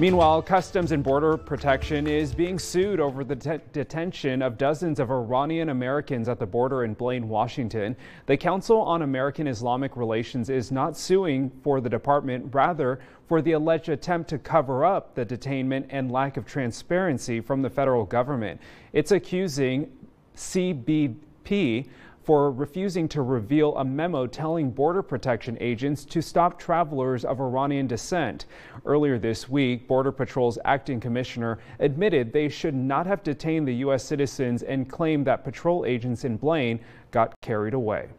Meanwhile, Customs and Border Protection is being sued over the det detention of dozens of Iranian Americans at the border in Blaine, Washington. The Council on American Islamic Relations is not suing for the department, rather for the alleged attempt to cover up the detainment and lack of transparency from the federal government. It's accusing CBP for refusing to reveal a memo telling Border Protection agents to stop travelers of Iranian descent. Earlier this week, Border Patrol's acting commissioner admitted they should not have detained the U.S. citizens and claimed that patrol agents in Blaine got carried away.